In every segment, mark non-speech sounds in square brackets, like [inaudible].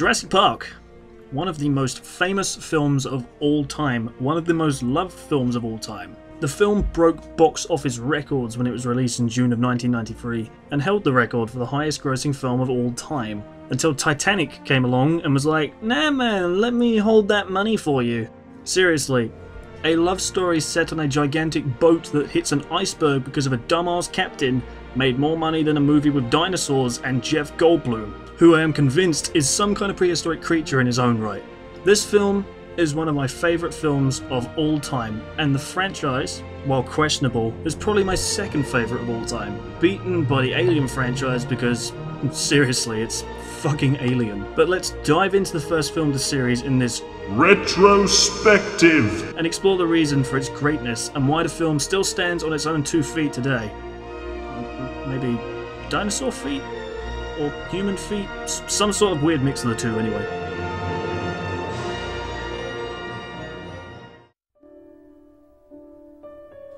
Jurassic Park. One of the most famous films of all time. One of the most loved films of all time. The film broke box office records when it was released in June of 1993 and held the record for the highest grossing film of all time. Until Titanic came along and was like, nah man, let me hold that money for you. Seriously, a love story set on a gigantic boat that hits an iceberg because of a dumbass captain made more money than a movie with dinosaurs and Jeff Goldblum, who I am convinced is some kind of prehistoric creature in his own right. This film is one of my favourite films of all time, and the franchise, while questionable, is probably my second favourite of all time, beaten by the Alien franchise because, seriously, it's fucking alien. But let's dive into the first film of the series in this Retrospective. and explore the reason for its greatness and why the film still stands on its own two feet today. Maybe dinosaur feet? Or human feet? S- Some sort of weird mix of the two, anyway.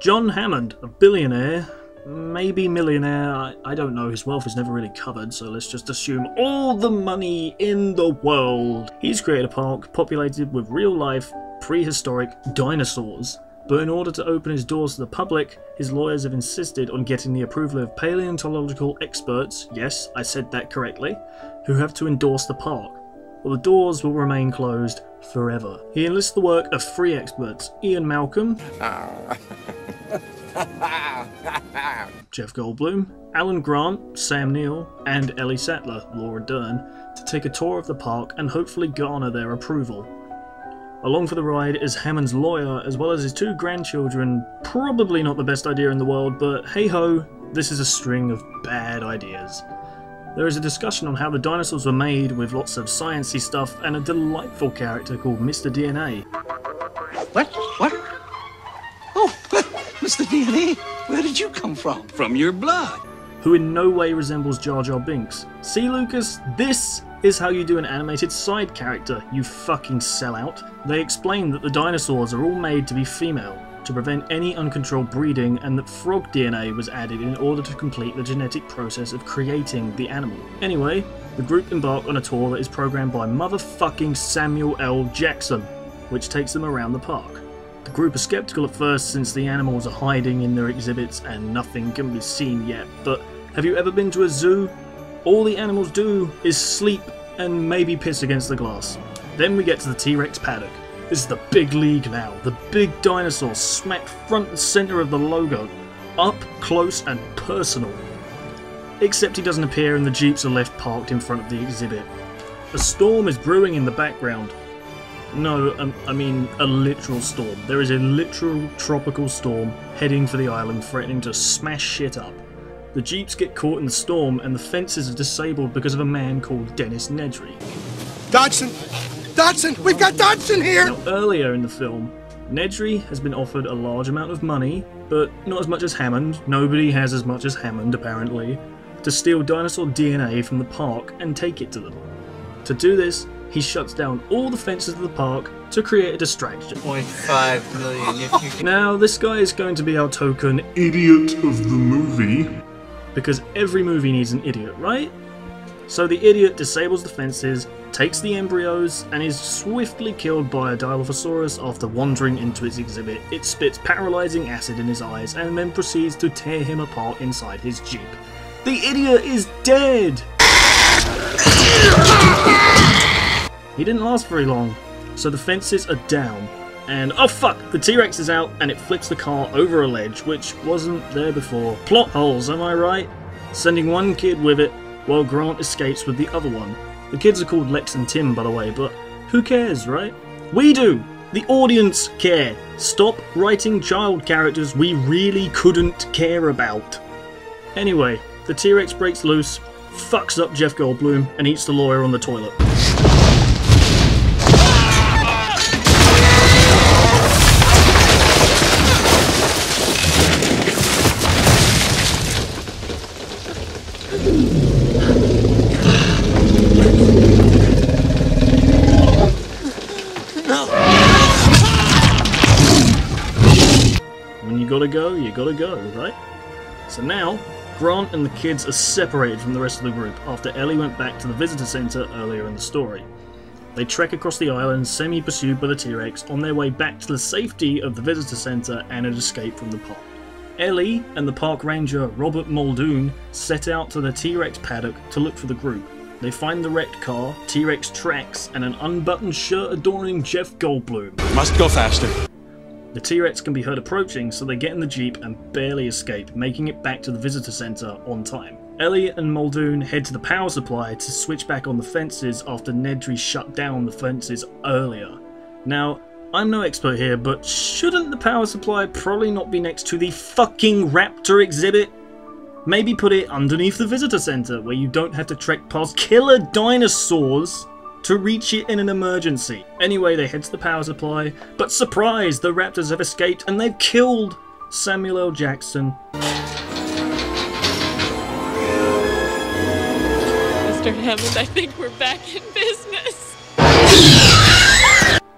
John Hammond, a billionaire, maybe millionaire, I, I don't know, his wealth is never really covered, so let's just assume all the money in the world. He's created a park populated with real life, prehistoric dinosaurs. But in order to open his doors to the public, his lawyers have insisted on getting the approval of paleontological experts, yes, I said that correctly, who have to endorse the park. Well, the doors will remain closed forever. He enlists the work of three experts Ian Malcolm, [laughs] Jeff Goldblum, Alan Grant, Sam Neill, and Ellie Sattler, Laura Dern, to take a tour of the park and hopefully garner their approval. Along for the ride is Hammond's lawyer, as well as his two grandchildren. Probably not the best idea in the world, but hey ho, this is a string of bad ideas. There is a discussion on how the dinosaurs were made, with lots of sciencey stuff, and a delightful character called Mr. DNA. What? What? Oh, [laughs] Mr. DNA, where did you come from? From your blood. Who in no way resembles Jar Jar Binks. See, Lucas, this is how you do an animated side character, you fucking sellout. They explain that the dinosaurs are all made to be female, to prevent any uncontrolled breeding, and that frog DNA was added in order to complete the genetic process of creating the animal. Anyway, the group embark on a tour that is programmed by motherfucking Samuel L. Jackson, which takes them around the park. The group are skeptical at first since the animals are hiding in their exhibits and nothing can be seen yet, but have you ever been to a zoo? All the animals do is sleep and maybe piss against the glass. Then we get to the T Rex paddock. This is the big league now, the big dinosaur smack front and centre of the logo, up close and personal. Except he doesn't appear and the jeeps are left parked in front of the exhibit. A storm is brewing in the background, no, um, I mean a literal storm. There is a literal tropical storm heading for the island, threatening to smash shit up. The jeeps get caught in the storm, and the fences are disabled because of a man called Dennis Nedry. Dodson! Dodson! We've got Dodson here! Now, earlier in the film, Nedry has been offered a large amount of money, but not as much as Hammond. Nobody has as much as Hammond, apparently, to steal dinosaur DNA from the park and take it to them. To do this, he shuts down all the fences of the park to create a distraction. 0.5 million if you can. Now, this guy is going to be our token Idiot of the movie. because every movie needs an idiot, right? So the idiot disables the fences, takes the embryos, and is swiftly killed by a Dilophosaurus after wandering into its exhibit. It spits paralyzing acid in his eyes and then proceeds to tear him apart inside his jeep. The idiot is dead! He didn't last very long, so the fences are down. And oh fuck, the T Rex is out and it flips the car over a ledge, which wasn't there before. Plot holes, am I right? Sending one kid with it while Grant escapes with the other one. The kids are called Lex and Tim, by the way, but who cares, right? We do! The audience care! Stop writing child characters we really couldn't care about. Anyway, the T Rex breaks loose, fucks up Jeff Goldblum, and eats the lawyer on the toilet. When you gotta go, you gotta go, right? So now, Grant and the kids are separated from the rest of the group after Ellie went back to the visitor center earlier in the story. They trek across the island, semi pursued by the T Rex, on their way back to the safety of the visitor center and an escape from the park. Ellie and the park ranger Robert Muldoon set out to the T Rex paddock to look for the group. They find the wrecked car, T Rex tracks, and an unbuttoned shirt adorning Jeff Goldblum. Must go faster. The T-Rex can be heard approaching, so they get in the Jeep and barely escape, making it back to the visitor center on time. Elliot and Muldoon head to the power supply to switch back on the fences after Nedry shut down the fences earlier. Now, I'm no expert here, but shouldn't the power supply probably not be next to the fucking raptor exhibit? Maybe put it underneath the visitor center where you don't have to trek past killer dinosaurs to reach it in an emergency. Anyway, they head to the power supply, but surprise, the raptors have escaped and they've killed Samuel L. Jackson. Mr. Hammond, I think we're back in business.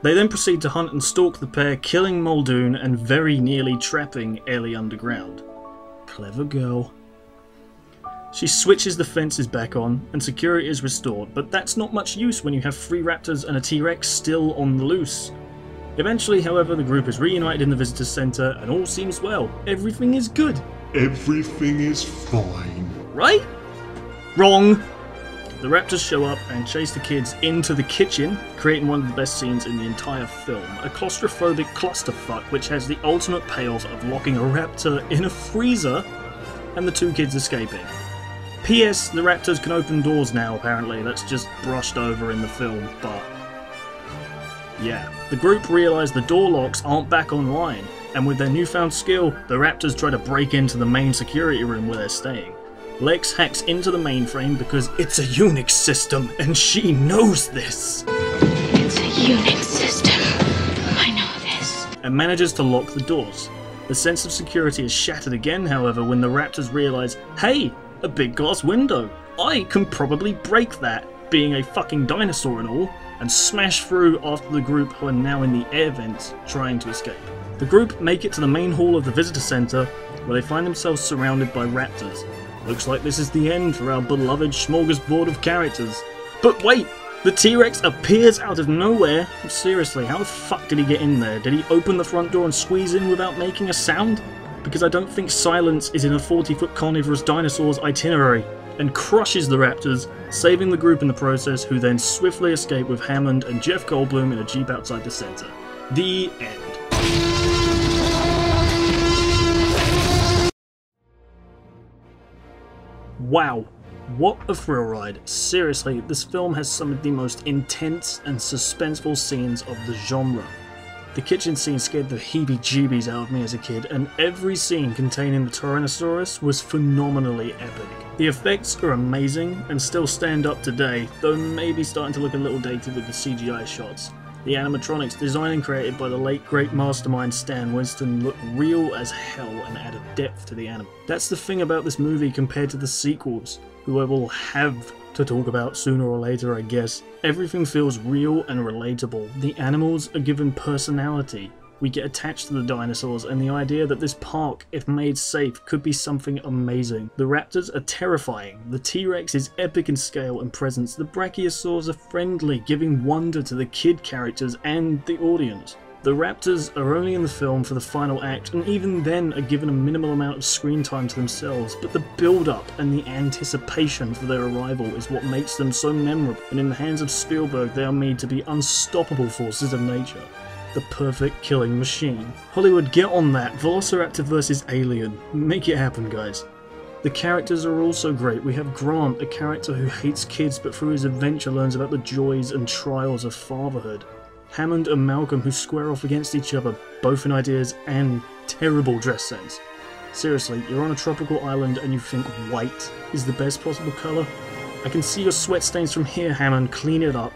They then proceed to hunt and stalk the pair, killing Muldoon and very nearly trapping Ellie underground. Clever girl. She switches the fences back on, and security is restored, but that's not much use when you have three raptors and a T-Rex still on the loose. Eventually, however, the group is reunited in the visitor center and all seems well. Everything is good, Everything is fine. right? Wrong! The raptors show up and chase the kids into the kitchen, creating one of the best scenes in the entire film. A claustrophobic clusterfuck which has the ultimate payoff of locking a raptor in a freezer and the two kids escaping. P.S. The raptors can open doors now, apparently. That's just brushed over in the film, but. Yeah. The group realise the door locks aren't back online, and with their newfound skill, the raptors try to break into the main security room where they're staying. Lex hacks into the mainframe because it's a Unix system, and she knows this, It's a Unix system. I know this. and manages to lock the doors. The sense of security is shattered again, however, when the raptors realise hey, a big glass window. I can probably break that, being a fucking dinosaur and all, and smash through after the group who are now in the air vents trying to escape. The group make it to the main hall of the visitor center, where they find themselves surrounded by raptors. Looks like this is the end for our beloved smorgasbord of characters. But wait! The T-Rex appears out of nowhere. Seriously, how the fuck did he get in there? Did he open the front door and squeeze in without making a sound? Because I don't think silence is in a 40-foot carnivorous dinosaur's itinerary. And crushes the raptors, saving the group in the process, who then swiftly escape with Hammond and Jeff Goldblum in a jeep outside the center. The end. Wow, what a thrill ride. Seriously, this film has some of the most intense and suspenseful scenes of the genre. The kitchen scene scared the heebie jeebies out of me as a kid, and every scene containing the Tyrannosaurus was phenomenally epic. The effects are amazing and still stand up today, though maybe starting to look a little dated with the CGI shots. The animatronics designed and created by the late great mastermind Stan Winston look real as hell and add a depth to the anime. That's the thing about this movie compared to the sequels, who I will have to talk about sooner or later, I guess. Everything feels real and relatable. The animals are given personality. We get attached to the dinosaurs, and the idea that this park, if made safe, could be something amazing. The raptors are terrifying, the T Rex is epic in scale and presence, the brachiosaurs are friendly, giving wonder to the kid characters and the audience. The raptors are only in the film for the final act, and even then are given a minimal amount of screen time to themselves, but the build up and the anticipation for their arrival is what makes them so memorable, and in the hands of Spielberg, they are made to be unstoppable forces of nature. The perfect killing machine. Hollywood, get on that. Velociraptor versus Alien. Make it happen, guys. The characters are also great. We have Grant, a character who hates kids but through his adventure learns about the joys and trials of fatherhood. Hammond and Malcolm who square off against each other, both in ideas and terrible dress sense. Seriously, you're on a tropical island and you think white is the best possible colour? I can see your sweat stains from here, Hammond. Clean it up.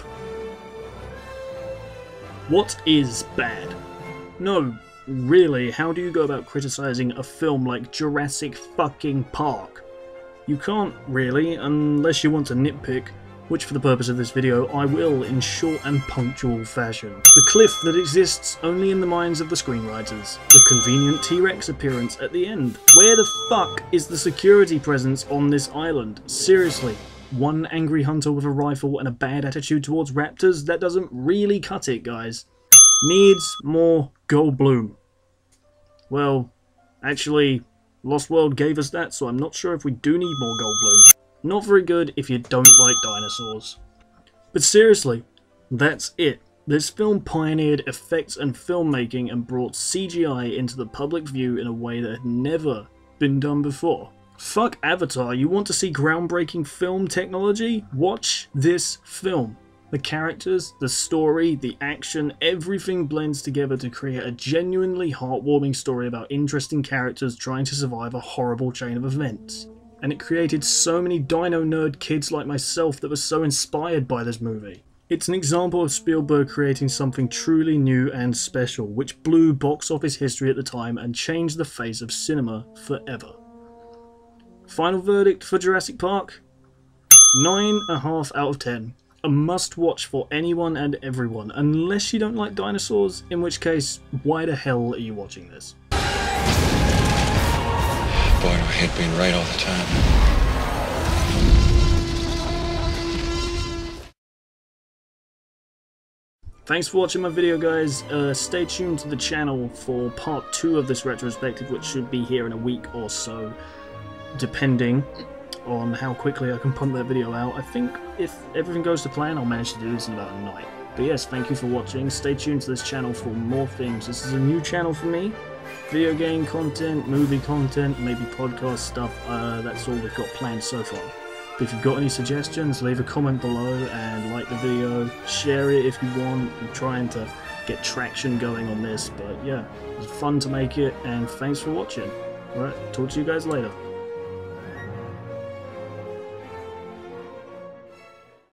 What is bad? No, really, how do you go about criticizing a film like Jurassic fucking Park? You can't really, unless you want to nitpick. Which for the purpose of this video I will in short and punctual fashion. The cliff that exists only in the minds of the screenwriters. The convenient T-Rex appearance at the end. Where the fuck is the security presence on this island? Seriously. One angry hunter with a rifle and a bad attitude towards raptors? That doesn't really cut it, guys. Needs more gold Goldblum. Well, actually, Lost World gave us that, so I'm not sure if we do need more gold Goldblum. Not very good if you don't like dinosaurs. But seriously, that's it. This film pioneered effects and filmmaking and brought CGI into the public view in a way that had never been done before. Fuck Avatar, you want to see groundbreaking film technology? Watch this film. The characters, the story, the action, everything blends together to create a genuinely heartwarming story about interesting characters trying to survive a horrible chain of events. And it created so many dino nerd kids like myself that were so inspired by this movie. It's an example of Spielberg creating something truly new and special, which blew box office history at the time and changed the face of cinema forever. Final verdict for Jurassic Park? 9.5 out of 10 a must watch for anyone and everyone, unless you don't like dinosaurs, in which case, why the hell are you watching this? Being right all the time. Thanks for watching my video guys, uh, stay tuned to the channel for part 2 of this retrospective which should be here in a week or so, depending on how quickly I can pump that video out. I think if everything goes to plan, I'll manage to do this in about a night. But yes, thank you for watching. Stay tuned to this channel for more things. This is a new channel for me. Video game content, movie content, maybe podcast stuff. Uh, that's all we've got planned so far. But if you've got any suggestions, leave a comment below and like the video. Share it if you want. I'm trying to get traction going on this. But yeah, it was fun to make it and thanks for watching. Alright, talk to you guys later.